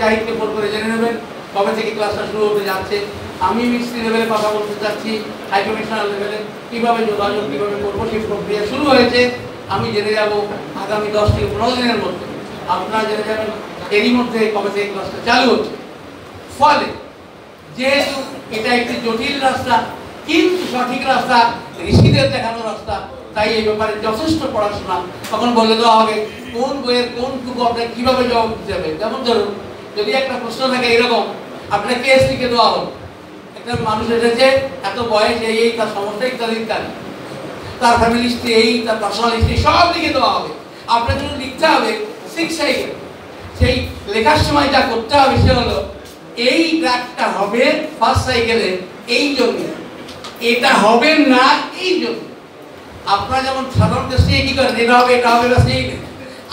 জাহিদকে phone করে জেনে নেবেন, কবে থেকে ক্লাসটা শুরু হতে যাচ্ছে, আমি মিস্ত্রি লেভেলে কথা বলতে চাচ্ছি হাই কমিশনার লেভেলে কীভাবে যোগাযোগ, কীভাবে করব, সেই প্রক্রিয়া শুরু হয়েছে, আমি জেনে যাব আগামী দশ থেকে পনেরো দিনের মধ্যে। আপনারা জেনে যাবেন এরই মধ্যে কবে থেকে ক্লাসটা চালু হচ্ছে। ফলে যেহেতু এটা একটি জটিল রাস্তা, কিন্তু সঠিক রাস্তা, ঋষিদের দেখানো রাস্তা, তাই এই ব্যাপারে যথেষ্ট পড়াশোনা। তখন বলে দেওয়া হবে, কোন বইয়ের কোন টুকু আপনাকে কীভাবে জবাব দিতে হবে? যেমন ধরুন যদি একটা প্রশ্ন থাকে এরকম, আপনার কেস লিখে দেওয়া হলো? একটা মানুষ এসেছে, এত বয়স এই এই তার সমস্যা ইত্যাদি ইত্যাদি। তার ফ্যামিলি হিস্ট্রি এই, তার পার্সোনাল হিস্ট্রি সব লিখে দেওয়া হবে। আপনার জন্য লিখতে হবে সিক্স সাইকেল সেই লেখার সময় যা করতে হবে সে হলো, এই ট্র্যাকটা হবে ফার্স্ট সাইকেলে এই জন্য এটা হবে না এই জন্য আপনারা যেমন সাধারণ দৃষ্টিতে কি করেন, এটা হবে এটা হবে বা সেই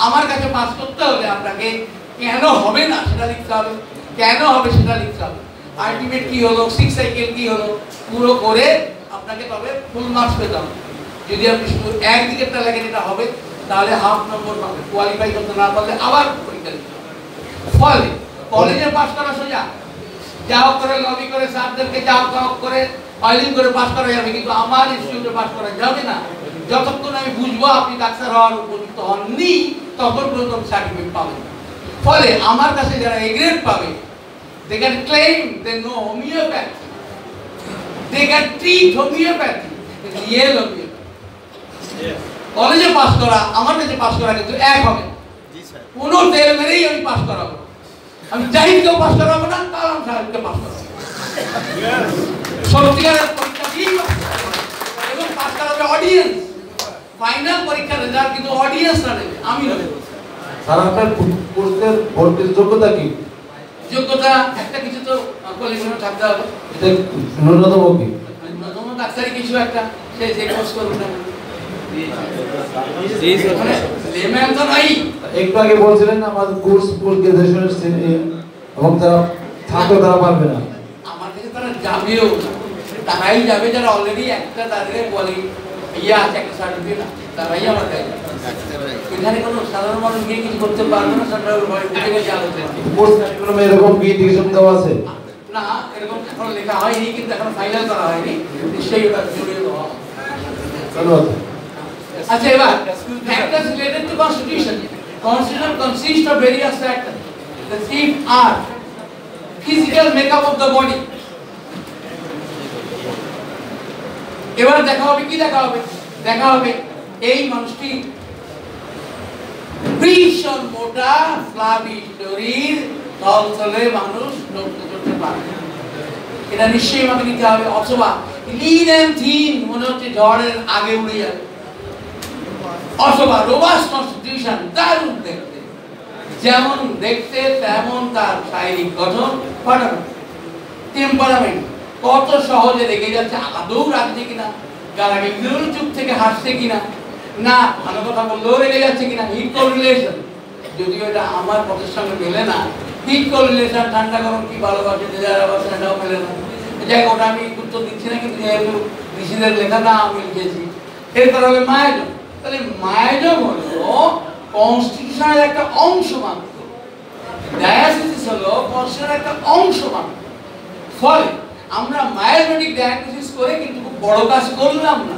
আমার কাছে পাস করতে হবে আপনাকে কেন হবে না সেটা লিখতে হবে। কেন হবে সেটা লিখতে হবে। আলটিমেট কি হলো? সিক্স সাইকেল কি হলো? পুরো করে আপনাকে তবে ফুল মার্কস পেতে হবে। যদি আপনি শুধু একদিকেরটা লেখেন এটা হবে, তাহলে হাফ নম্বর পাবে। কোয়ালিফাই করতে না পারলে আবার পরীক্ষা দিতে হবে। ফলে কলেজে পাস করা সোজা। যা হোক করে লবি করে স্যারদেরকে যা হোক করে ফাইলিং করে পাস করা যাবে। কিন্তু আমার ইনস্টিটিউটে পাস করা যাবে না। যতক্ষণ আমি বুঝব আপনি ডাক্তার হওয়ার উপযুক্ত হননি তখন পর্যন্ত সার্টিফিকেট পাবেন ফলে আমার কাছে যারা এ গ্রেড পাবে they can claim they know homeopathy. They can treat homeopathy. Real homeopathy. কলেজে পাস করা আমার কাছে পাস করা কিন্তু এক হবে। না। কোনো তেল মেরেই আমি পাস করাবো। আমি জাহিদকেও পাস করাবো না কালাম সাহেবকে পাস করাবো। সত্যিকারের পরীক্ষা দিয়েই। এবং পাস করাবে অডিয়েন্স ফাইনাল পরীক্ষার রেজাল্ট কিন্তু অডিয়েন্সরা নেবে আমি নেবে। আপনার কোর্সের ভর্তির যোগ্যতা কি? যোগ্যতা একটা কিছু তো কোয়ালিফিকেশন থাকতে হবে। এটা ন্যূনতম কি? নতুন ডাক্তারি কিছু একটা সে যে কোর্স করুন না মানে একটু আগে বলছিলেন আমাদের কোর্স গ্রাজুয়েশনের এবং যারা ছাত্র তারা পারবে না। আমার কাছে তারা যাবেও তারাই যাবে যারা অলরেডি একটা তাদের বলি ইয়ে আছে একটা সার্টিফিকেট তারাই আমার কাছে যাবে। এখানে কোনো সাধারণ মানুষ গিয়ে কিছু করতে পারবে না সেন্ট্রাল ভয় বুঝে গেছে কোর্স কারিকুলামে এরকম কি ডিভিশন দেওয়া আছে? না এরকম এখন লেখা হয়নি কিন্তু এখন ফাইনাল করা হয়নি। নিশ্চয়ই ওটা জড়িয়ে দেওয়া ধন্যবাদ। আচ্ছা এবার দেখা হবে কি দেখা হবে? দেখা হবে এই মানুষটি ভীষণ মোটা, ফ্লাবি শরীর থলথলে মানুষ নড়তে চড়তে পারে এটা নিশ্চয়ই আমাকে নিতে হবে, অথবা লিন থিন মনে হচ্ছে ঝড়ের আগে উড়ে যাবে। অথবা রোবাস কনস্টিটিউশন দারুণ দেখতে। যেমন দেখতে তেমন তার শারীরিক গঠন টেম্পারামেন্ট কত সহজে রেগে যাচ্ছে, আদৌ রাখছে কিনা বিরল চুপ থেকে হাসছে কিনা না, ভালো কথা বললেও রেগে যাচ্ছে কিনা হিট রিলেশন যদিও এটা আমার পথের সঙ্গে মেলে না হিট রিলেশন ঠান্ডা গরম কি ভালোবাসে, যে যারা বাসে সেটাও মেলে না। যাই ওটা আমি উত্তর দিচ্ছি না, কিন্তু যেহেতু ঋষিদের লেখা না আমি লিখেছি এরপর হবে মায়াজম। তাহলে মায়াজম হলো কনস্টিটিউশনের একটা অংশ মাত্র। ডায়াসিস হলো কনস্টিটিউশনের একটা অংশ মাত্র। ফলে আমরা মায়োমেটিক ডায়াগনোসিস করে কিন্তু খুব বড় কাজ করলাম না।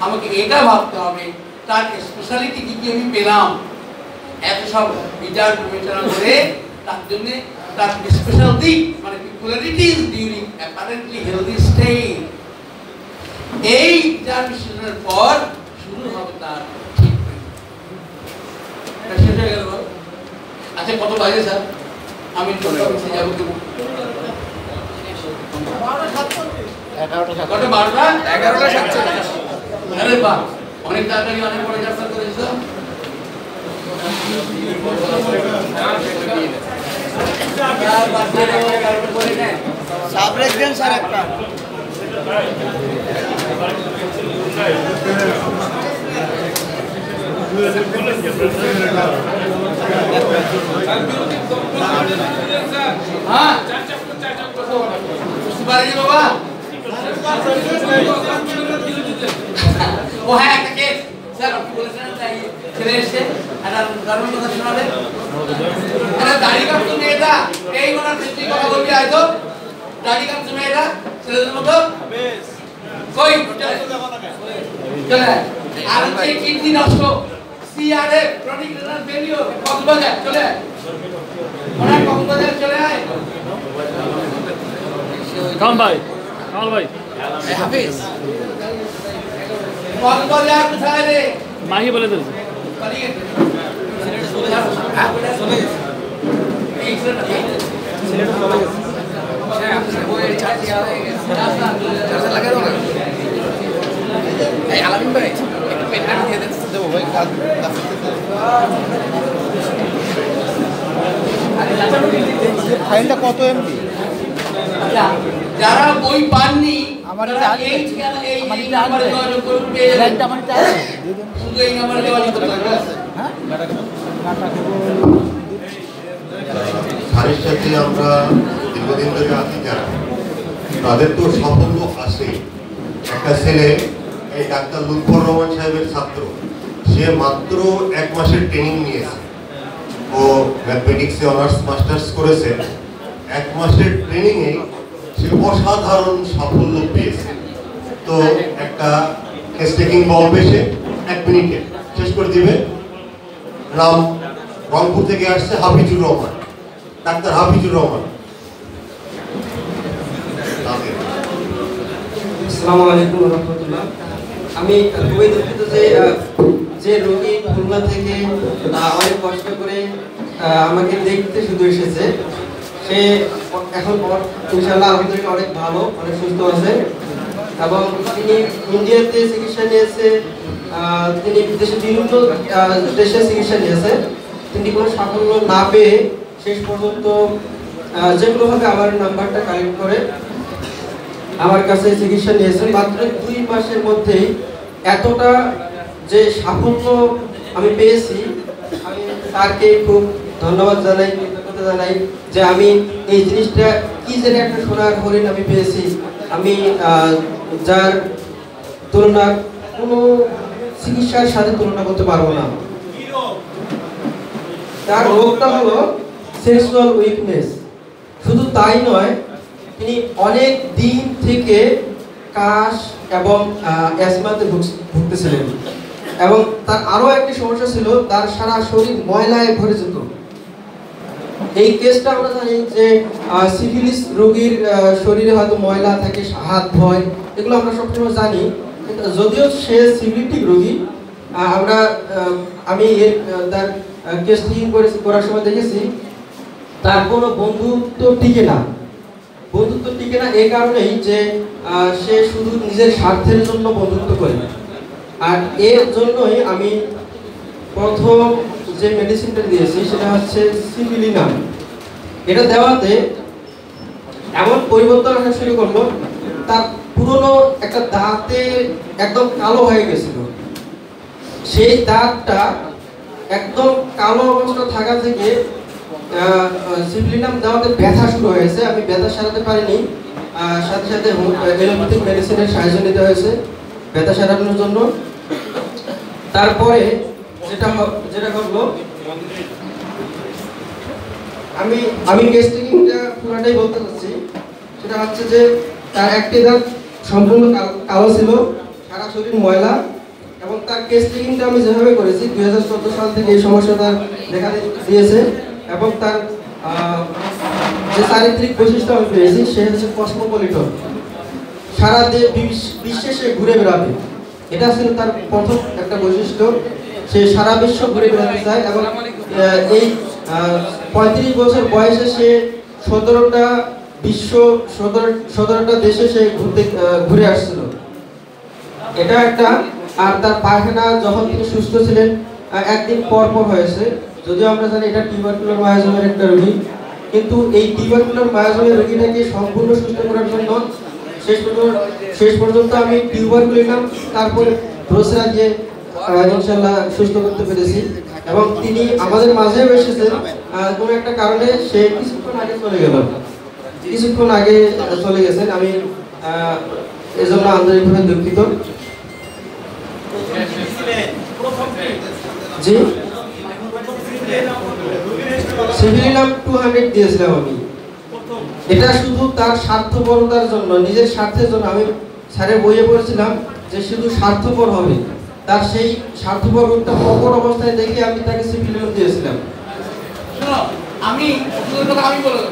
আমাকে এটা ভাবতে হবে তার স্পেশালিটি কি কি আমি পেলাম? এত সব বিচার বিবেচনা করে তার জন্য তার স্পেশাল দিক মানে peculiarities during apparently healthy stay এই বিচার বিশ্লেষণের পর শুরু হবে তার শেষ হয়ে গেল আচ্ছা কত বাজে স্যার? আমি যাব কি কটা বারোটা? এগারোটা সাতচল্লিশ। আরে বাহ অনেক তাড়াতাড়ি অনেক বড় যাত্রা করেছ আর বাচ্চারা সাবরেক দেন স্যার একটা হ্যাঁ বুঝতে পারেনি বাবা ও হ্যাঁ একটা কেস স্যার, আপনি বলেছিলেন তাই ছেলে এসছে। একটা দারুণ দাড়ি কাটছো মেয়েটা। এই ওনার ক্ষেত্রে কথা বলবি হয়তো দাড়ি কাটছো আর হচ্ছে কিডনি নষ্ট। CRF chronic renal failure Cox's Bazar চলে আয়। কামাল ভাই কামাল ভাই। রে মাহি বলে। হ্যাঁ? এই ছেলেটা- ফাইলটা কত এমবি আচ্ছা, যারা বই পাননি আমার আছে। আমার আছে। আমার আছে। শুধু এই সাথে আমরা দীর্ঘদিন ধরে আছি যারা। তাদের তো সাফল্য আসে একটা ছেলে, এই ডাক্তার লুৎফর রহমান সাহেবের ছাত্র, সে মাত্র এক মাসের ট্রেনিং নিয়েছে। ও ম্যাথমেটিক্সে অনার্স মাস্টার্স করেছে। এক মাসের ট্রেনিংয়ে সে অসাধারণ সাফল্য পেয়েছে। তো একটা টেকিং বল পেয়েছে এক মিনিটে শেষ করে দিবে নাম রংপুর থেকে আসছে হাফিজুর রহমান, ডাক্তার হাফিজুর রহমান। আসসালামু আলাইকুম রহমতুল্লাহ। আমি খুবই দুঃখিত যে যে রোগী খুলনা থেকে অনেক কষ্ট করে আমাকে দেখতে শুধু এসেছে। সে এখন ইনশাআল্লাহ আলহামদুলিল্লাহ অনেক ভালো অনেক সুস্থ আছে। এবং তিনি ইন্ডিয়াতে চিকিৎসা নিয়েছে তিনি দেশে বিভিন্ন দেশে চিকিৎসা নিয়েছে। তিনি কোনো সাফল্য না পেয়ে শেষ পর্যন্ত আহ, যেগুলোভাবে আমার নাম্বারটা কালেক্ট করে আমার কাছে চিকিৎসা নিয়েছেন মাত্র দুই মাসের মধ্যেই এতটা যে সাফল্য আমি পেয়েছি আমি তাকে খুব ধন্যবাদ জানাই। জানাই যে আমি এই জিনিসটা কি যেন একটা সোনার হরিণ আমি পেয়েছি। আমি যার তুলনা কোনো চিকিৎসার সাথে তুলনা করতে পারব না। তার রোগটা হলো সেক্সুয়াল উইকনেস। শুধু তাই নয়, তিনি অনেক দিন থেকে কাশ এবং অ্যাসমাতে ভুগতেছিলেন। এবং তার আরও একটি সমস্যা ছিল, তার সারা শরীর ময়লায় ভরে যেত। এই কেসটা আমরা জানি যে সিফিলিস রোগীর শরীরে হয়তো ময়লা থাকে, হাত ভয়, এগুলো আমরা সবসময় জানি। যদিও সে সিফিলিটিক রোগী আমরা আমি এর তার কেস টিকিং করে করার সময় দেখেছি, তার কোনো বন্ধুত্ব টিকে না। বন্ধুত্ব টিকে না এই কারণেই যে সে শুধু নিজের স্বার্থের জন্য বন্ধুত্ব করে। আর এর জন্যই আমি প্রথম যে মেডিসিনটা দিয়েছি সেটা হচ্ছে সিভিলিনাম। এটা দেওয়াতে এমন পরিবর্তন আসা শুরু করল, তার পুরনো একটা দাঁতে একদম কালো হয়ে গেছিল। সেই দাঁতটা একদম কালো অবস্থা থাকা থেকে সিভিলিনাম দেওয়াতে ব্যথা শুরু হয়েছে। আমি ব্যথা সারাতে পারিনি। সাথে সাথে এলোপ্যাথিক মেডিসিনের সাহায্য নিতে হয়েছে ব্যথা সারানোর জন্য। তারপরে যেটা যেটা ঘটলো, আমি আমি কেসটিংটা পুরোটাই বলতে চাচ্ছি। সেটা হচ্ছে যে, তার একটি দাঁত সম্পূর্ণ কাল- ছিল, সারা শরীর ময়লা, এবং তার কেসটিংটা আমি যেভাবে করেছি, দুই হাজার চোদ্দ সাল থেকে এই সমস্যা তার দেখা দিয়েছে, এবং তার যে চারিত্রিক বৈশিষ্ট্য আমি পেয়েছি, সে হচ্ছে কসমোপলিটন সারা বিশ্বে সে ঘুরে বেড়াবে। এটা ছিল তার প্রথম একটা বৈশিষ্ট্য। সে সারা বিশ্ব ঘুরে বেড়াতে চায় এবং এই পঁয়ত্রিশ বছর বয়সে সে সতেরোটা বিশ্ব, সতেরো, সতেরোটা দেশে সে ঘুরতে ঘুরে আসছিল। এটা একটা, আর তার পায়খানা যখন তিনি সুস্থ ছিলেন একদিন পর পর হয়েছে। যদিও আমরা জানি এটা টিউবারকুলার মায়োজমের একটা রোগী, কিন্তু এই টিউবারকুলার মায়াজমের রোগীটাকে সম্পূর্ণ সুস্থ করার জন্য শেষ পর্যন্ত শেষ পর্যন্ত আমি টিউবারকুল নিলাম তারপরে রোসরা যে ইনশাল্লাহ সুস্থ করতে পেরেছি। এবং তিনি আমাদের মাঝেও এসেছেন। কোনো একটা কারণে সে কিছুক্ষণ আগে চলে গেল। কিছুক্ষণ আগে চলে গেছেন। আমি এজন্য আন্তরিকভাবে দুঃখিত। জি? টু হান্ড্রেড দিয়েছিলাম আমি। এটা শুধু তার স্বার্থপরতার জন্য, নিজের স্বার্থের জন্য। আমি স্যারের বইয়ে পড়েছিলাম যে শুধু স্বার্থপর হবে। তার সেই স্বার্থপর স্বার্থপরতা প্রকট অবস্থায় দেখে আমি তাকে সিভিল নাম দিয়েছিলাম। আমি কথা আমি বলে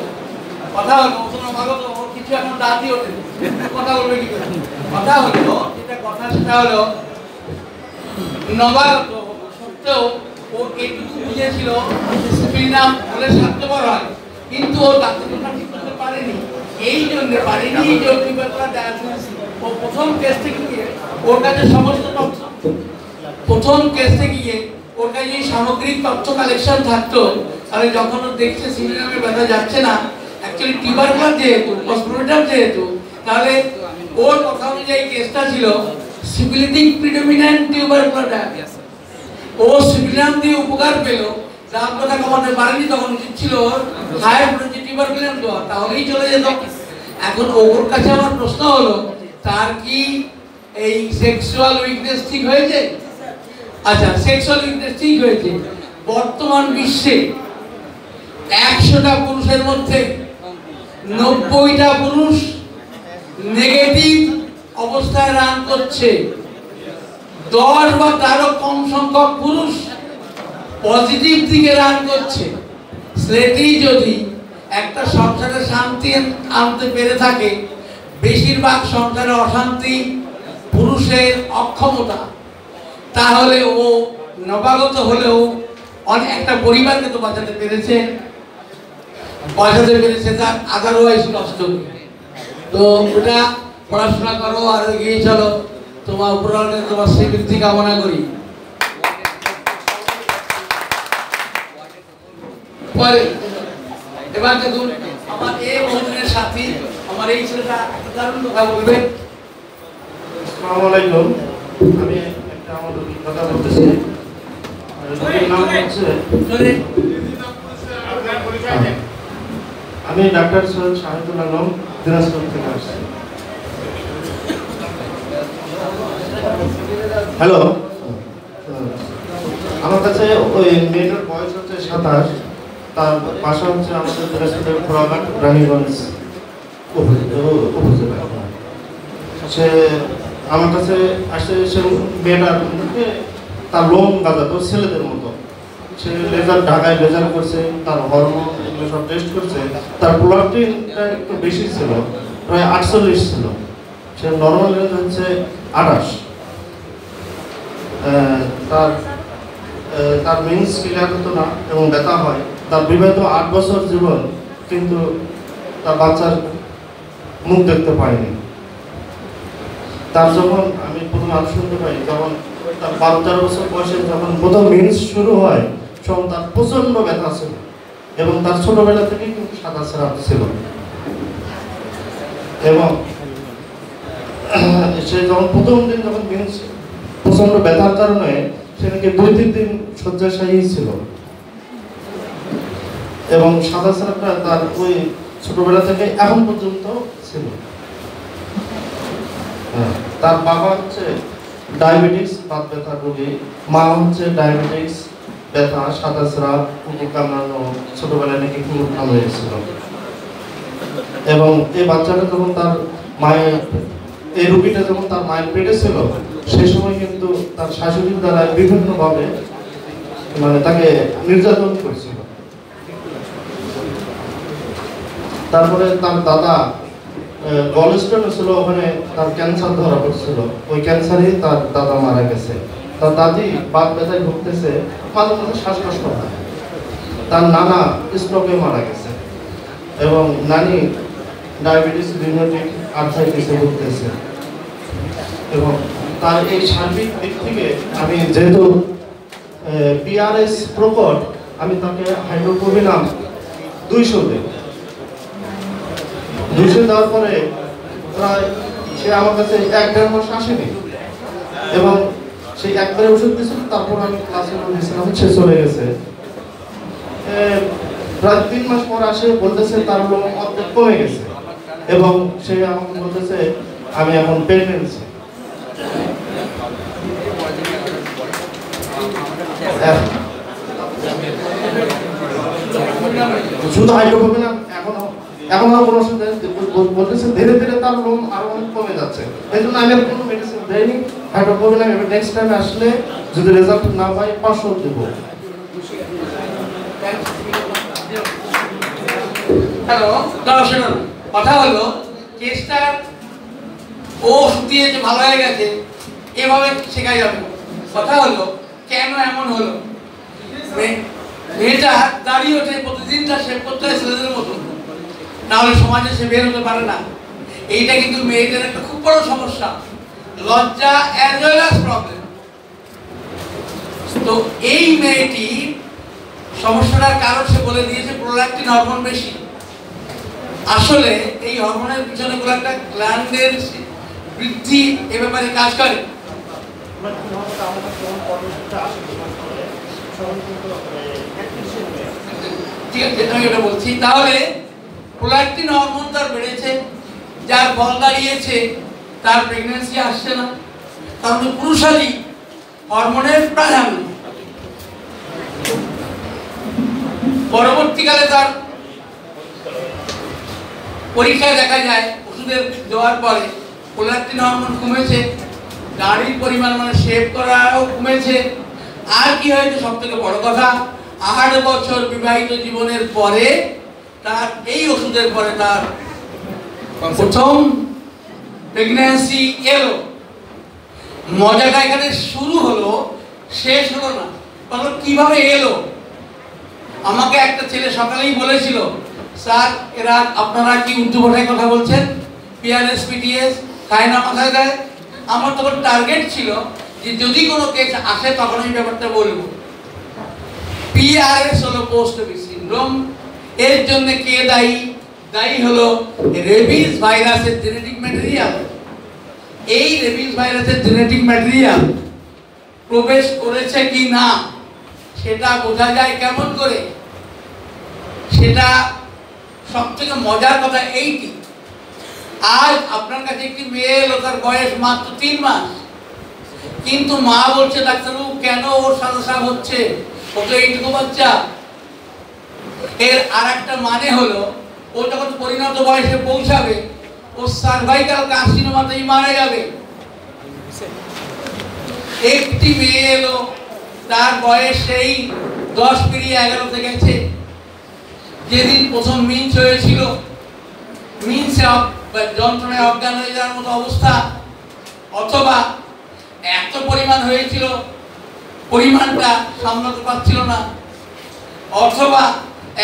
ও হয়। কিন্তু ঠিক করতে পারেনি। এই জন্য, পারেনি ও প্রথম থেকে গিয়ে ওর কাছে সমস্ত তথ্য প্রথম কেসে গিয়ে ওর কাছে সামগ্রিক তথ্য কালেকশন থাকতো। তাহলে যখন ও দেখছে সিমিনামে ব্যথা যাচ্ছে না অ্যাকচুয়ালি টিউবারকুলার যেহেতু হসপিটাল যেহেতু, তাহলে ওর কথা অনুযায়ী কেসটা ছিল সিপিলিটিক প্রিডোমিন্যান্ট টিউবারকুলার ডায়াবেটিস ও সিপিলিয়াম দিয়ে উপকার পেল। দাম কথা কমাতে পারেনি তখন, উচিত ছিল হায়ার প্রোটেক্টিভ টিউবারকুলাম দেওয়া, তাহলেই চলে যেত। এখন ওর কাছে আমার প্রশ্ন হলো, তার কি এই সেক্সুয়াল উইকনেস ঠিক হয়েছে? আচ্ছা সেক্সুয়াল উইকনেস ঠিক হয়েছে। বর্তমান বিশ্বে একশোটা পুরুষের মধ্যে নব্বইটা পুরুষ নেগেটিভ অবস্থায় রান করছে। দশ বা তারও কম সংখ্যক পুরুষ পজিটিভ দিকে রান করছে। সেটি যদি একটা সংসারে শান্তি আনতে পেরে থাকে, বেশিরভাগ সংসারে অশান্তি পুরুষের অক্ষমতা, তাহলে ও নবাগত হলেও অনেক একটা পরিবারকে তো বাঁচাতে পেরেছে। বাঁচাতে পেরেছে, তার আদারওয়াইজ করে। তো ওটা পড়াশোনা করো আর এগিয়ে চলো। তোমার উপরালে তোমার শ্রীবৃদ্ধি কামনা করি। পরে, এবার দেখুন, আমার এই বহুদিনের সাথী আমার এই ছেলেটা দারুণ কথা বলবে। আসসালামু আলাইকুম। আমি একটা আমার রোগীর কথা বলতেছি। আর নাম হচ্ছে আমি ডাক্তার সৈয়দ শাহিদুল আলম দিনাজপুর থেকে আসছি। হ্যালো। আমার কাছে ওই মেয়েটার বয়স হচ্ছে সাতাশ। তার বাসা হচ্ছে আমাদের দিনাজপুরের খোলাঘাট রানীগঞ্জ উপ- উপজেলা। সে আমার কাছে আসে সে মেয়েটার তার লোম গাজাতো ছেলেদের মতো। সে লেজার ঢাকায় লেজার করছে, তার হরমোন এগুলো সব টেস্ট করছে। তার প্রোডাক্টিনটা একটু বেশি ছিল, প্রায় আটচল্লিশ ছিল। সে নর্মাল রেঞ্জ হচ্ছে আঠাশ। তার তার মিন্স ক্লিয়ার হতো না এবং ব্যথা হয়। তার বিবাহিত আট বছর জীবন কিন্তু তার বাচ্চার মুখ দেখতে পায়নি। তার যখন আমি প্রথম আলো শুনতে পাই যখন তার বারো তেরো বছর বয়সে যখন প্রথম মিন্স শুরু হয়, তখন তার প্রচণ্ড ব্যথা ছিল এবং তার ছোটবেলা থেকেই কিন্তু সাদা স্রাব ছিল। এবং সে যখন প্রথম দিন যখন মিন্স প্রচণ্ড ব্যথার কারণে সে নাকি দুই, তিন দিন শয্যাশায়ী ছিল। এবং সাদা স্রাবটা তার ওই ছোটবেলা থেকে এখন পর্যন্ত ছিল। তার বাবা হচ্ছে ডায়াবেটিস বাত ব্যথা, রোগী। মা হচ্ছে ডায়াবেটিস, ব্যথা, সাদা স্রাব কুকুর কামড়ানো, ছোটবেলায় নাকি কুকুর কামড়িয়েছিল এবং এই বাচ্চাটা যখন তার মায়ের, এই রোগীটা যখন তার মায়ের পেটে ছিল সেই সময় কিন্তু তার শাশুড়ির দ্বারা বিভিন্নভাবে মানে তাকে নির্যাতন করেছিল। তারপরে তার দাদা গলস্টোন ছিল ওখানে তার ক্যান্সার ধরা পড়ছিল। ওই ক্যান্সারেই তার দাদা মারা গেছে। তার দাদি বাদ ব্যথায় ভুগতেছে, মাঝে মাঝে শ্বাসকষ্ট হয়। তার নানা স্ট্রোকে মারা গেছে। এবং নানি ডায়াবেটিস রিউমেটিক আর্থাইটিসে ভুগতেছে। এবং তার এই সার্বিক দিক থেকে আমি যেহেতু পিআরএস প্রকট, আমি তাকে হাইড্রোকোভিনাম দুইশো দেয় দুইশো দেওয়ার পরে প্রায় সে আমার কাছে এক দেড় মাস আসেনি। এবং সেই একবারে ওষুধ দিয়েছিল তারপর আমি ক্লাসে দিয়েছিলাম সে চলে গেছে। প্রায় তিন মাস পর আসে, বলতেছে তার লোম অর্ধেক কমে গেছে। এবং সে আমাকে বলতেছে, আমি এখন প্রেগনেন্সি শুধু হাইড্রোফোবিন এখনও। বল- বলতেছে, ধীরে ধীরে তার লোম আরও অনেক কমে যাচ্ছে। এই জন্য আমি কোনো মেডিসিন দেয়নি হাইড্রোফোবিন আমি নেক্সট টাইম আসলে যদি রেজাল্ট না পাই, পাঁচশো দেবো। হ্যালো দাঁড়াও শোনো কথা হলো কেসটা ও দিয়ে যে ভালো হয়ে গেছে, এভাবে শেখা যাবে। কথা হলো, কেন এমন হলো? মেয়েটা দাঁড়িয়ে ওঠে প্রতিদিন তার শেভ করতে হয় ছেলেদের মতো নাহলে সমাজে সে বের হতে পারে না। এইটা কিন্তু মেয়েদের একটা খুব বড় সমস্যা। লজ্জা অ্যাজ ওয়েল প্রবলেম তো এই মেয়েটি সমস্যাটার কারণ সে বলে দিয়েছে প্রোল্যাক্টিন হরমোন বেশি। আসলে এই হরমোনের পিছনে কোনো একটা গ্ল্যান্ডের বৃদ্ধি এ ব্যাপারে কাজ করে। ঠিক আছে, আমি এটা বলছি। তাহলে প্রোল্যাক্টিন হরমোন তার বেড়েছে, যার ফল দাঁড়িয়েছে, তার প্রেগন্যান্সি আসছে না। তাহলে পুরুষালী হরমোনের প্রাধান্য। পরবর্তীকালে তার পরীক্ষায় দেখা যায়, ওষুধের দেওয়ার পরে প্রোল্যাক্টিন হরমোন কমেছে গাড়ির পরিমাণ মানে সেভ করাও কমেছে। আর কি হয়েছে সব থেকে বড় কথা, আট বছর বিবাহিত জীবনের পরে তার এই ওষুধের পরে তার প্রথম প্রেগন্যান্সি এলো। মজাটা এখানে শুরু হলো, শেষ হলো না। তখন কীভাবে এলো? আমাকে একটা ছেলে সকালেই বলেছিল, স্যার, এরা আপনারা কি উর্দু ভাষায় কথা বলছেন? পিআরএস পিটিএস খায় না মাথায় দেয়? আমার তখন টার্গেট ছিল যে যদি কোনো কেস আসে, তখন এই ব্যাপারটা বলব। পিআরএস হলো পোস্ট অফিস সিন্ড্রোম এর জন্য কে দায়ী? দায়ী হলো রেবিস ভাইরাসের জেনেটিক ম্যাটেরিয়াল। এই রেবিস ভাইরাসের জেনেটিক ম্যাটেরিয়াল প্রবেশ করেছে কি না, সেটা বোঝা যায় কেমন করে? সেটা সব থেকে মজার কথা এইটি। আজ আপনার কাছে একটি মেয়ে এলো, তার বয়স মাত্র তিন মাস। কিন্তু মা বলছে, ডাক্তারবাবু, কেন ওর সমস্যা হচ্ছে? ও তো এইটুকু বাচ্চা। এর আর একটা মানে হলো, ও যখন পরিণত বয়সে পৌঁছাবে, ও সার্ভাইকাল কার্সিনোমাতেই মারা যাবে। একটি মেয়ে এলো, তার বয়স সেই দশ পেরিয়ে এগারোতে গেছে। যেদিন প্রথম মিন্স হয়েছিল মিন্সে যন্ত্রণায় অজ্ঞান হয়ে যাওয়ার মতো অবস্থা। অথবা এত পরিমাণ হয়েছিল, পরিমাণটা সামলাতে পারছিল না। অথবা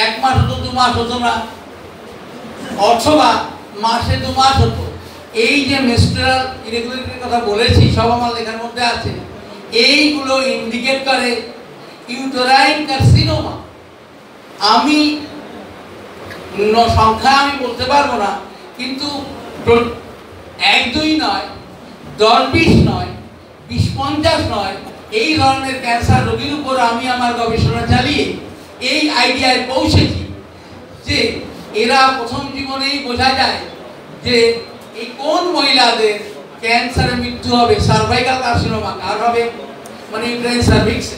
এক মাস হতো, দু মাস হতো না। অথবা মাসে দু মাস হতো। এই যে মেস্ট্রাল ইরেগুলারিটির কথা বলেছি, সব আমার লেখার মধ্যে আছে। এইগুলো ইন্ডিকেট করে ইউটেরাইন কার্সিনোমা আমি সংখ্যা আমি বলতে পারব না, কিন্তু এক, দুই নয়, দশ, বিশ নয়, বিশ, পঞ্চাশ নয়, এই ধরনের ক্যান্সার রোগীর উপর আমি আমার গবেষণা চালিয়ে এই আইডিয়ায় পৌঁছেছি যে এরা প্রথম জীবনেই বোঝা যায় যে এই কোন মহিলাদের ক্যান্সারে মৃত্যু হবে সার্ভাইকাল কার্সিনোমা কার হবে? মানে ইউট্রাইন সার্ভিক্স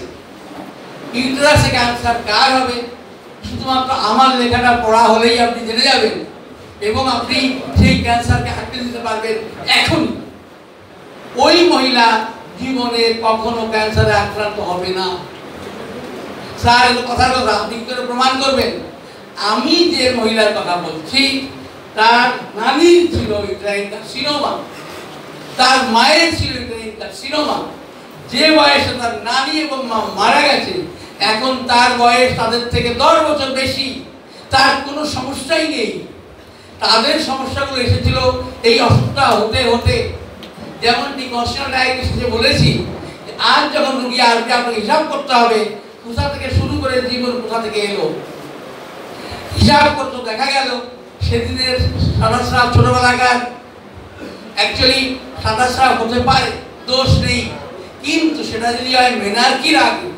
ইউটেরাসে ক্যান্সার কার হবে? শুধুমাত্র আমার লেখাটা পড়া হলেই আপনি জেনে যাবেন এবং আপনি সেই ক্যান্সারকে হাঁটতে দিতে পারবেন এখন ওই মহিলা জীবনে কখনো ক্যান্সারে আক্রান্ত হবে না। স্যার, কথার কথা আপনি করে প্রমাণ করবেন? আমি যে মহিলার কথা বলছি, তার নানির ছিল ইউট্রাইন কার্সিনোমা তার মায়ের ছিল ইউট্রাইন কার্সিনোমা যে বয়সে তার নানি এবং মা মারা গেছে, এখন তার বয়স তাদের থেকে দশ বছর বেশি। তার কোনো সমস্যাই নেই। তাদের সমস্যাগুলো এসেছিল এই অসুখটা হতে হতে। যেমনটি কনস্টিটিউশনাল ডায়াগনোসিসে বলেছি, আজ যখন রুগী আসবে, আপনাকে হিসাব করতে হবে কোথা থেকে শুরু করে জীবন কোথা থেকে এলো? হিসাব করতে দেখা গেল, সেদিনের সাতাশ রাত ছোটবেলাকার অ্যাকচুয়ালি সাতাশ রাত হতে পারে, দোষ নেই। কিন্তু সেটা যদি হয় মেনার্কির আগে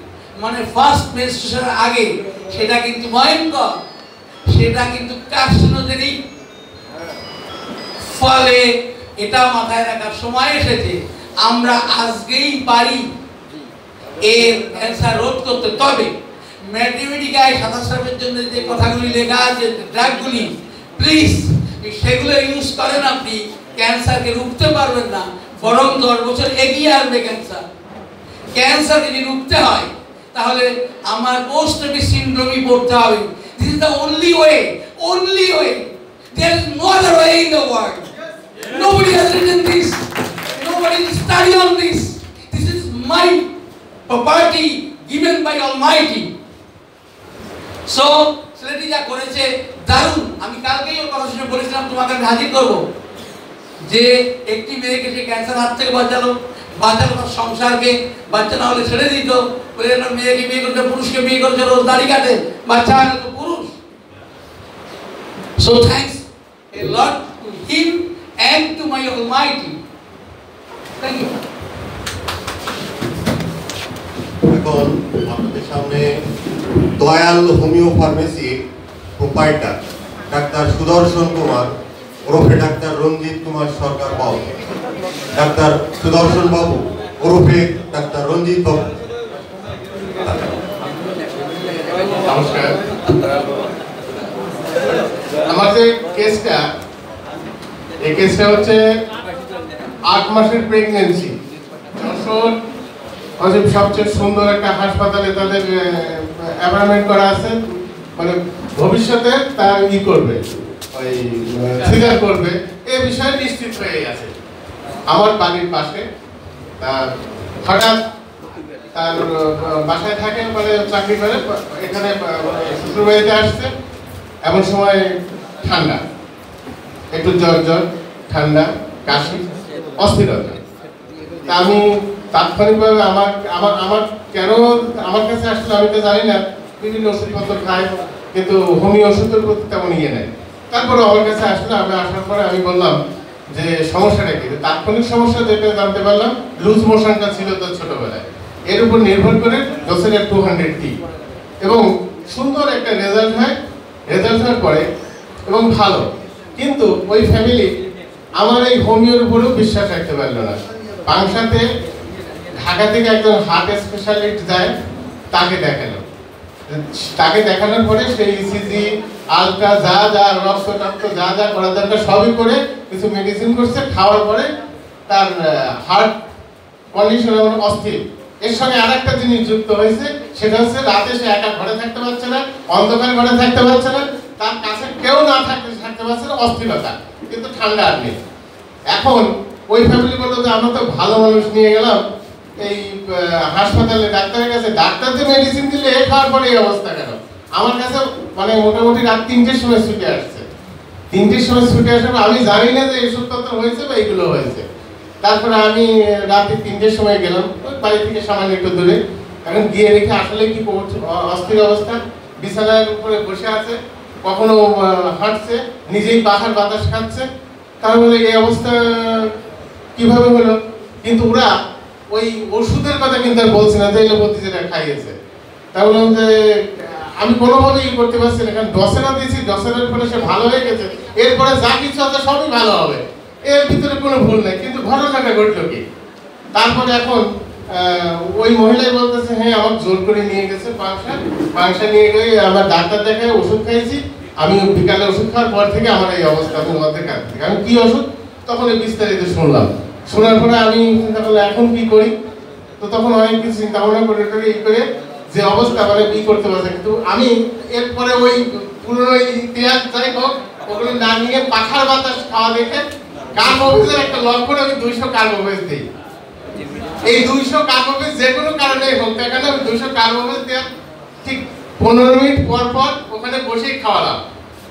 মানে ফার্স্ট মেনস্ট্রুয়েশনের আগে, সেটা কিন্তু ভয়ঙ্কর। সেটা কিন্তু কার্সিনোজেনিক ফলে এটা মাথায় রাখার সময় এসেছে। আমরা আজকেই পারি এর ক্যান্সার রোধ করতে। তবে ম্যাথমেটিকায় সাতাশ সালের জন্য যে কথাগুলি লেখা আছে ড্রাগগুলি প্লিজ সেগুলো ইউজ করেন আপনি। ক্যান্সারকে রুখতে পারবেন না বরং দশ বছর এগিয়ে আসবে ক্যান্সার ক্যান্সার যদি রুখতে হয় তাহলে আমার পোস্ট সিন্ড্রোমই পড়তে হবে। This is the only way only way there is no other way in the world has written this. Nobody will study on this. This is my property given by Almighty. So, ছেলেটি যা করেছে দারুণ আমি কালকেই ওর কথা শুনে বলেছিলাম তোমাকে আমি হাজির করব যে একটি মেয়েকে সে ক্যান্সার হাত থেকে বাঁচালো বাঁচালো তার সংসারকে বাচ্চা না হলে ছেড়ে দিত বলে মেয়েকে বিয়ে করছে পুরুষকে বিয়ে করছে রোজ দাড়ি কাটে বাচ্চা হয় তো পুরুষ So thanks a lot to him and to my Almighty. Thank you. এখন আপনাদের সামনে Dayal homeo pharmacy proprietor, doctor Sudarshan Kumar, ওরফে ডাক্তার রঞ্জিত কুমার সরকার বাবু। ডাক্তার সুদর্শন বাবু, ওরফে ডাক্তার রঞ্জিত বাবু। নমস্কার। আমার যে কেসটা এই কেসটা হচ্ছে আট মাসের প্রেগনেন্সি হচ্ছে সবচেয়ে সুন্দর একটা হাসপাতালে তাদের অ্যাপয়েন্টমেন্ট করা আছে। মানে ভবিষ্যতে তার ই করবে, ওই ফিগার করবে। এ বিষয়ে নিশ্চিত হয়ে গেছে আমার বাড়ির পাশে, তার হঠাৎ তার বাসায় থাকে মানে চাকরি করে, এখানে শ্বশুরবাড়িতে আসছে, এমন সময় ঠান্ডা। একটু জ্বর জ্বর, ঠান্ডা, কাশি, অস্থিরতা। তা আমি তাৎক্ষণিকভাবে আমার আমার আমার কেন আমার কাছে আসলে আমি তো জানি না। বিভিন্ন ওষুধপত্র খাই কিন্তু হোমিও ওষুধের প্রতি তেমন ইয়ে নেয় তারপরে আমার কাছে আসলে, আমি আসার পরে আমি বললাম যে সমস্যাটা কি? তাৎক্ষণিক সমস্যা যেটা জানতে পারলাম, লুজ মোশনটা ছিল তো ছোটবেলায়। এর উপর নির্ভর করে ডোসের টু হান্ড্রেড টি এবং সুন্দর একটা রেজাল্ট হয় রেজাল্ট হওয়ার পরে, এবং ভালো। কিন্তু ওই ফ্যামিলি আমার এই হোমিওর উপরেও বিশ্বাস রাখতে পারল না। পাংশাতে ঢাকা থেকে একজন হার্ট স্পেশালিস্ট যায়, তাকে দেখাল। তাকে দেখানোর পরে সেই ইসিজি আলট্রা, যা যা রক্ত টক্ত যা যা করা দরকার, সবই করে কিছু মেডিসিন করছে, খাওয়ার পরে তার হার্ট কন্ডিশন এমন অস্থির। এর সঙ্গে আরেকটা জিনিস যুক্ত হয়েছে, সেটা হচ্ছে রাতে সে একা ঘরে থাকতে পারছে না, অন্ধকার ঘরে থাকতে পারছে না, তার কাছে কেউ না থাকতে থাকতে পারছে না, অস্থিরতা। কিন্তু ঠান্ডা আর নেই। এখন ওই ফ্যামিলি বলল যে, আমরা তো ভালো মানুষ নিয়ে গেলাম এই হাসপাতালে ডাক্তারের কাছে ডাক্তার যে মেডিসিন দিলে এ খাওয়ার পরে এই অবস্থা কেন? আমার কাছে মানে মোটামুটি রাত তিনটের সময় ছুটে আসছে। তিনটের সময় ছুটে আসার আমি জানি না যে এইসব তত্ত্ব হয়েছে বা এইগুলো হয়েছে। তারপরে আমি রাতে তিনটের সময় গেলাম, বাড়ি থেকে সামান্য একটু দূরে। এখন গিয়ে রেখে আসলে কি অস্থির অবস্থা। বিছানার উপরে বসে আছে, কখনো হাঁটছে, নিজেই পাখার বাতাস খাচ্ছে। তাহলে এই অবস্থা, কীভাবে হলো? কিন্তু ওরা ওই ওষুধের কথা কিন্তু আর বলছি না, যে এলোপতি যেটা খাইয়েছে। তা বললাম যে, আমি কোনোভাবে ই করতে পারছি না, কারণ দশেরা দিয়েছি, দশেরার ফলে সে ভালো হয়ে গেছে। এরপরে যা কিছু আছে সবই ভালো হবে। এর ভিতরে কোনো ভুল নেই, কিন্তু ঘটনাটা ঘটলো কি? তারপরে এখন ওই মহিলাই বলতেছে হ্যাঁ আমার জোর করে নিয়ে গেছে পাংশা। পাংশা নিয়ে গিয়ে আমার ডাক্তার দেখায় ওষুধ খাইছি আমি বিকালে ওষুধ খাওয়ার পর থেকে আমার এই অবস্থা আমি কাছ থেকে আমি কি ওষুধ? তখন বিস্তারিত শুনলাম। শোনার পরে আমি চিন্তা করলাম, এখন কি করি? তো তখন অনেক কিছু চিন্তা ভাবনা করে টরে করে যে অবস্থা মানে কি করতে পারছে। কিন্তু আমি এরপরে ওই পুরনো ইতিহাস যাই হোক, ওগুলো না নিয়ে পাখার বাতাস খাওয়া দেখে কার্বোভেজের একটা লক্ষণ আমি দুইশো কার্বোভেজ দিই। এই দুইশো কার্বোভেজ যে কোনো কারণে হোক না কেন আমি দুইশো কার্বোভেজ দেওয়ার ঠিক পনেরো মিনিট পর পর ওখানে বসেই খাওয়ালাম।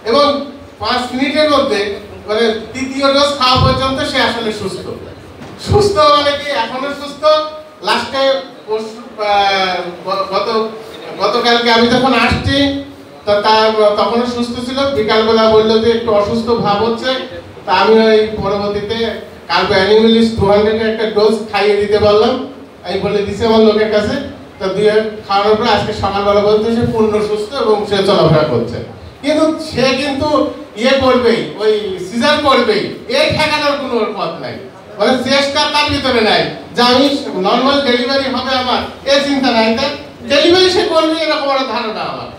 এবং পাঁচ মিনিটের মধ্যে মানে তৃতীয় ডোজ খাওয়া পর্যন্ত সে আসলে সুস্থ। সুস্থ মানে কি? এখনও সুস্থ? লাস্টে গত, গতকালকে আমি যখন আসছি, তা তার তখনও সুস্থ ছিল। বিকালবেলা বলল যে একটু অসুস্থ ভাব হচ্ছে। তা আমি ওই পরবর্তীতে কালকে অ্যানিমেলিস টু হান্ড্রেডের একটা ডোজ খাইয়ে দিতে পারলাম আমি বলে দিছি আমার লোকের কাছে। তা দুই খাওয়ানোর পরে আজকে সকালবেলা বলতে সে পূর্ণ সুস্থ এবং সে চলাফেরা করছে। কিন্তু সে কিন্তু ইয়ে করবেই, ওই সিজার করবেই। এই ঠেকানোর কোনো পথ নাই। মানে চেষ্টা তার ভিতরে নাই? যে আমি নর্মাল ডেলিভারি হবে আমার। এ চিন্তা নাই তার ডেলিভারি সে করবে, এরকম একটা ধারণা আমার।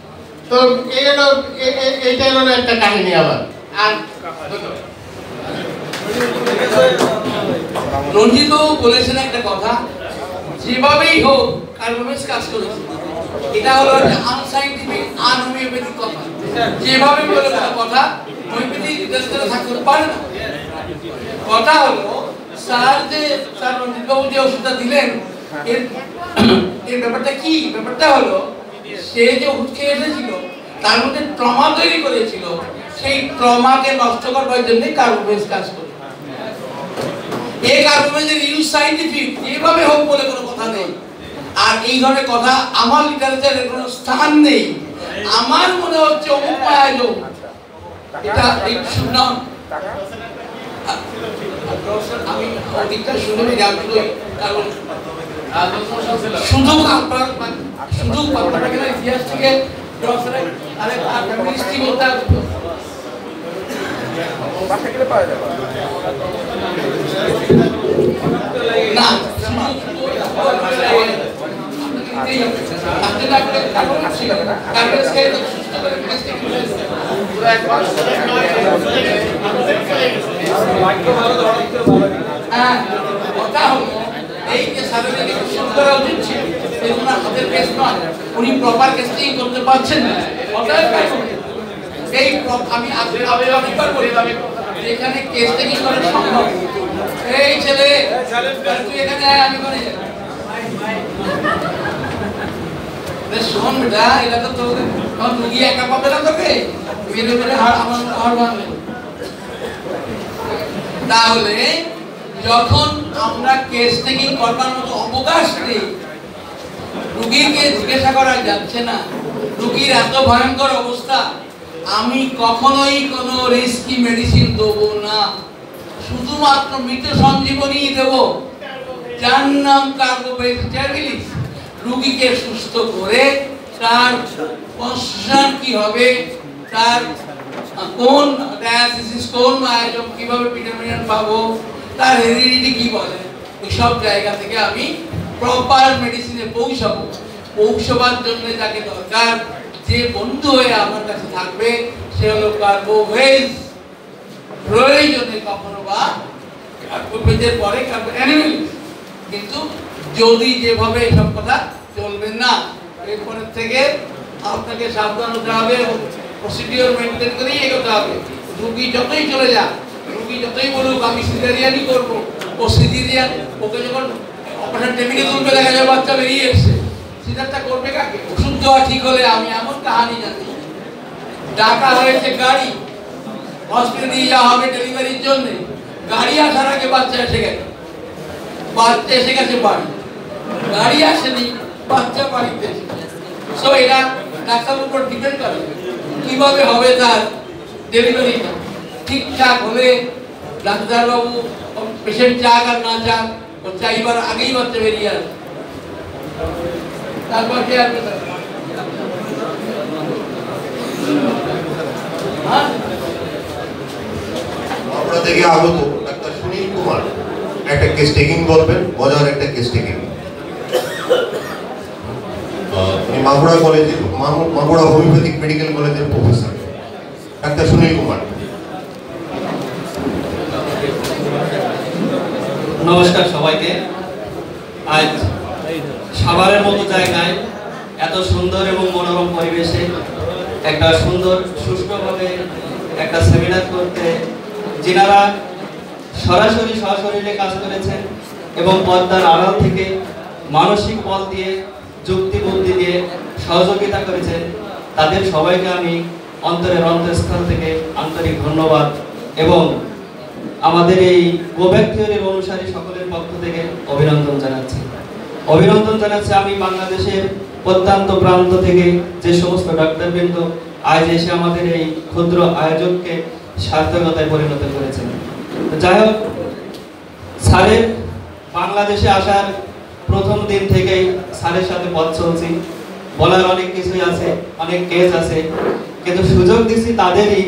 তো এই হলো, এ- এ- হলো একটা কাহিনী আমার। আর। রঞ্জিত বলেছেন একটা কথা, যেভাবেই হোক কার্বোমেস কাজ করেছে। এটা হলো একটা আনসাইন্টিফিক আনহোমিওপ্যাথিক কথা। যেভাবে বলে কথা হোমিওপ্যাথিক রেজিস্টারে থাকতে পারে না। কথা হলো স্যার যে স্যার যে ওষুধটা দিলেন। এর এর ব্যাপারটা কি? ব্যাপারটা হলো সে যে ওষুধ খেয়ে এসেছিল তার মধ্যে ট্রমা তৈরি করেছিল। সেই ট্রমাকে নষ্ট করবার জন্য কার্বোমেস কাজ করে। এই কার্বোমেজের ইউজ সাইন্টিফিক যেভাবে হোক বলে কোনো কথা নেই। আর এই ধরনের কথা আমার লিটারেচারে কোনো স্থান নেই। আমার মনে হচ্ছে অমুক আয়োজন এটা এই শুনলাম আমি ওদিকটা শুনে যাচ্ছিল কারণ। শুধু আপনার শুধু আপনাকে ইতিহাস থেকে না কথা হলো, এই যে স্বাধীনতাকে শুরু করা উচিত ছিল, এই ওনার হাতের কেস নয়, উনি প্রপার কেসটিং করতে পারছেন না। এই আমি আগে অনেকবার বললাম যে এখানে কেসটা কি করে সম্ভব এই ছেলে তুই এখানে আমি করে যাই শোন তাহলে, যখন আমরা কেস টেকিং করবার মতো অবকাশ নেই, রুগীকে জিজ্ঞাসা করা যাচ্ছে না। রুগীর এত ভয়ঙ্কর অবস্থা, আমি কখনোই কোনো রিস্কি মেডিসিন দেবো না। শুধুমাত্র মৃত সঞ্জীবনী দেব। যার নাম কার্বোভেজিটাবিলিস রুগীকে সুস্থ করে তার কনস্টিটিউশন কি হবে? তার কোন ডায়ালিসিস কোন মায়োজম কীভাবে ভিটামিন পাবো? তার হেরিডিটি কি বলে? এইসব জায়গা থেকে আমি প্রপার মেডিসিনে পৌঁছাবো। পৌঁছবার জন্য যাকে দরকার, যে বন্ধু হয়ে আমার কাছে থাকবে, সে হলো কার্বোভেজ প্রয়োজনে কখনো বা কার্বোভেজের পরে কার্বো কিন্তু যদি যেভাবে এসব কথা চলবেন না, এরপরের থেকে আপনাকে সাবধান হতে হবে প্রসিডিওর মেনটেন করেই এগোতে হবে। রুগী যতই চলে যাক, রুগী যতই বলুক, আমি সিজারিয়ানই করব, ও সিজারিয়ান ওকে যখন অপারেশন টেবিলে তুলবে দেখা যাবে বাচ্চা বেরিয়ে এসছে। সিজারটা করবে কাকে? ওষুধ দেওয়া ঠিক হলে আমি এমন কাহানি জানি। ডাকা হয়েছে গাড়ি হসপিটালে নিয়ে যাওয়া হবে ডেলিভারির জন্য। গাড়ি আসার আগে বাচ্চা এসে গেছে বাচ্চা এসে গেছে বাড়ি। গাড়ি আসেনি বাচ্চা বাড়িতে সো এটা ডাক্তার উপর ডিপেন্ড করে কীভাবে হবে তার ডেলিভারিটা ঠিকঠাক হলে ডাক্তারবাবু পেশেন্ট চাক আর না চাক ও চাইবার আগেই বাচ্চা বেরিয়ে আসে তারপর কে আসবে তার? হ্যাঁ আমরা থেকে আগত ডাক্তার সুনীল কুমার একটা কেস টেকিং বলবেন মজার একটা কেস টেকিং উনি মাগুরা কলেজে মাগু- হোমিওপ্যাথিক মেডিকেল কলেজের প্রফেসর ডাক্তার সুনীল কুমার। নমস্কার সবাইকে। আজ সাভারের মতো জায়গায় এত সুন্দর এবং মনোরম পরিবেশে একটা সুন্দর, সুষ্ঠুভাবে একটা সেমিনার করতে যিনারা সরাসরি সশরীরে কাজ করেছেন এবং পদ্মার আড়াল থেকে মানসিক বল দিয়ে দিয়ে সহযোগিতা করেছেন তাদের সবাইকে আমি অন্তরের অন্তঃস্থল থেকে আন্তরিক ধন্যবাদ এবং আমাদের এই গোব্যাক থিওরির অনুসারী সকলের পক্ষ থেকে অভিনন্দন জানাচ্ছি। অভিনন্দন জানাচ্ছি আমি বাংলাদেশের প্রত্যন্ত প্রান্ত থেকে যে সমস্ত ডাক্তারবৃন্দ আজ এসে আমাদের এই ক্ষুদ্র আয়োজনকে সার্থকতায় পরিণত করেছেন। যাই হোক, স্যারের বাংলাদেশে আসার প্রথম দিন থেকেই স্যারের সাথে পথ চলছি। বলার অনেক কিছুই আছে, অনেক কেস আছে। কিন্তু সুযোগ দিছি তাদেরই,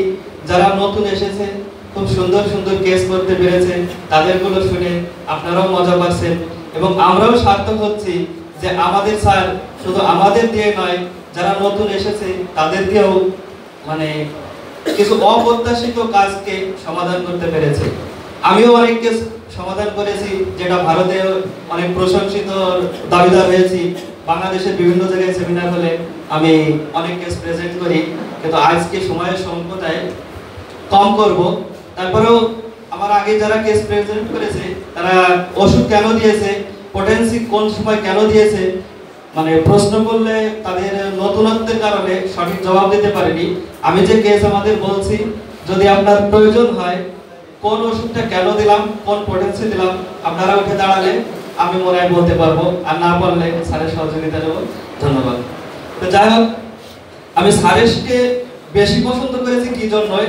যারা নতুন এসেছে, খুব সুন্দর সুন্দর কেস করতে পেরেছে, তাদেরগুলো শুনে আপনারাও মজা পাচ্ছেন। এবং আমরাও সার্থক হচ্ছি যে আমাদের স্যার শুধু আমাদের দিয়ে নয়, যারা নতুন এসেছে তাদের দিয়েও মানে কিছু অপ্রত্যাশিত কাজকে সমাধান করতে পেরেছে। আমিও অনেক কেস সমাধান করেছি, যেটা ভারতে অনেক প্রশংসিত দাবিদার হয়েছি। বাংলাদেশের বিভিন্ন জায়গায় সেমিনার হলে আমি অনেক কেস প্রেজেন্ট করি। কিন্তু আজকে সময়ের সংকটায় কম করব। তারপরেও আমার আগে যারা কেস প্রেজেন্ট করেছে, তারা ওষুধ কেন দিয়েছে পোটেন্সি কোন সময় কেন দিয়েছে মানে প্রশ্ন করলে তাদের নতুনত্বের কারণে সঠিক জবাব দিতে পারেনি। আমি যে কেস আমাদের বলছি, যদি আপনার প্রয়োজন হয় কোন ওষুধটা কেন দিলাম, কোন পোটেন্সি দিলাম, আপনারা উঠে দাঁড়ালে আমি মনে বলতে পারব, আর না পারলে স্যারের সহযোগিতা নেব। ধন্যবাদ। তো যাই হোক, আমি স্যারেরকে বেশি পছন্দ করেছি কি জন্যই?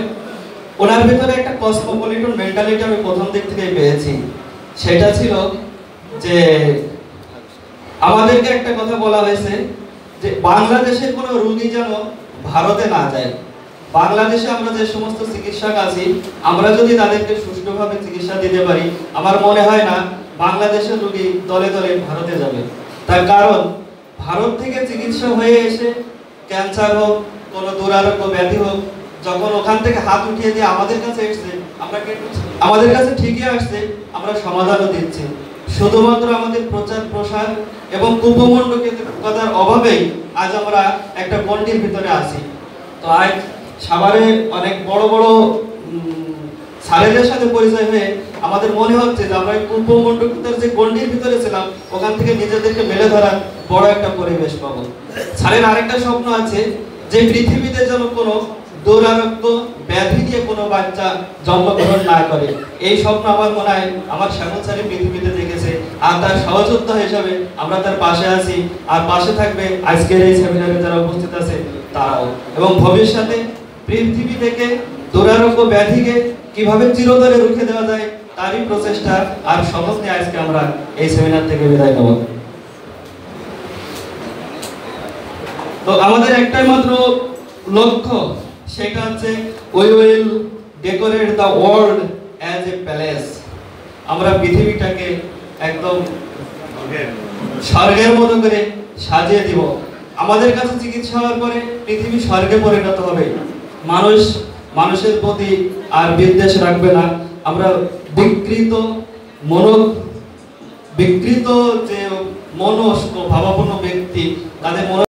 ওনার ভিতরে একটা কসমোপলিটন মেন্টালিটি আমি প্রথম দিক থেকে পেয়েছি। সেটা ছিল যে আমাদেরকে একটা কথা বলা হয়েছে যে বাংলাদেশের কোনো রুগী যেন ভারতে না যায়। বাংলাদেশে আমরা যে সমস্ত চিকিৎসক আছি, আমরা যদি তাদেরকে সুষ্ঠুভাবে চিকিৎসা দিতে পারি, আমার মনে হয় না বাংলাদেশের রোগী দলে দলে ভারতে যাবে। তার কারণ, ভারত থেকে চিকিৎসা হয়ে এসে ক্যান্সার হোক, কোনো দুরারোগ্য ব্যাধি হোক, যখন ওখান থেকে হাত উঠিয়ে দিয়ে আমাদের কাছে এসছে, আমরা আমাদের কাছে ঠিকই আসছে, আমরা সমাধানও দিচ্ছি। শুধুমাত্র আমাদের প্রচার প্রসার এবং কুপমণ্ডকতার অভাবেই আজ আমরা একটা গণ্ডির ভিতরে আছি। তো আজ সাভারে অনেক বড় বড় উম, স্যারেদের সাথে পরিচয় হয়ে আমাদের মনে হচ্ছে যে আমরা এই কুপমণ্ডকতার যে গণ্ডির ভিতরে ছিলাম ওখান থেকে নিজেদেরকে মেলে ধরার বড় একটা পরিবেশ পাবো। স্যারের আরেকটা স্বপ্ন আছে যে পৃথিবীতে যেন কোনো দুরারোগ্য ব্যাধি দিয়ে কোনো বাচ্চা জন্মগ্রহণ না করে। এই স্বপ্ন আমার মনে হয় আমার শ্যামল স্যারের পৃথিবীতে দেখেছে। আর তার সহযোদ্ধা হিসাবে আমরা তার পাশে আছি। আর পাশে থাকবে আজকের এই সেমিনারে যারা উপস্থিত আছে তারাও। এবং ভবিষ্যতে পৃথিবী থেকে দুরারোগ্য ব্যাধিকে কীভাবে চিরতরে রুখে দেওয়া যায়, তারই প্রচেষ্টা আর শপথ নিয়ে আজকে আমরা এই সেমিনার থেকে বিদায় নেব। তো আমাদের একটাই মাত্র লক্ষ্য, সেটা হচ্ছে we will decorate the world as a palace আমরা পৃথিবীটাকে একদম স্বর্গের মতো করে সাজিয়ে দিব। আমাদের কাছে চিকিৎসা হওয়ার পরে পৃথিবী স্বর্গে পরিণত হবে। মানুষ মানুষের প্রতি আর বিদ্বেষ রাখবে না। আমরা বিকৃত মনো বিকৃত যে মনস্ক, ভাবাপন্ন ব্যক্তি, তাদের মন